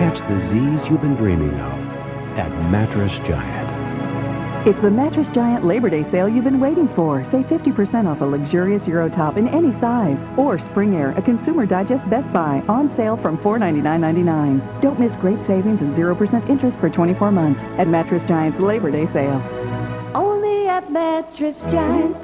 Catch the Z's you've been dreaming of at Mattress Giant. It's the Mattress Giant Labor Day sale you've been waiting for. Save 50% off a luxurious Eurotop in any size. Or Spring Air, a Consumer Digest Best Buy, on sale from $499.99. Don't miss great savings and 0% interest for 24 months at Mattress Giant's Labor Day sale. Only at Mattress Giant